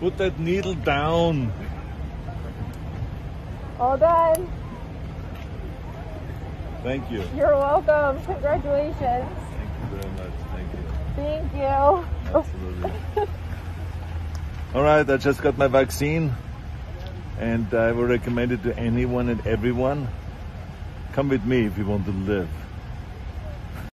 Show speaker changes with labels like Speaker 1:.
Speaker 1: Put that needle down.
Speaker 2: All done.
Speaker 1: Thank you.
Speaker 2: You're welcome. Congratulations.
Speaker 1: Thank you very much. Thank you.
Speaker 2: Thank you.
Speaker 1: Absolutely. All right, I just got my vaccine, and I will recommend it to anyone and everyone. Come with me if you want to live.